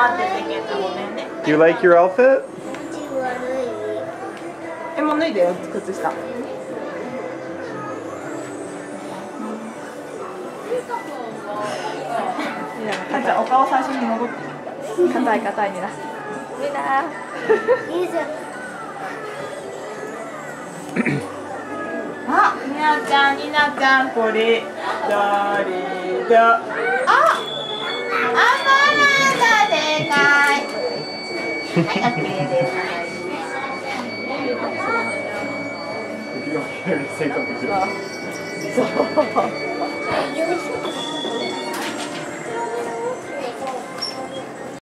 まっててけどごめんね。Do you like your outfit? えもう脱いでよ靴下。あじゃあお顔最初に戻って。硬い硬いになみんなあ、みなちゃん、になちゃん、これ、だれだ？if you don't care to say something, just...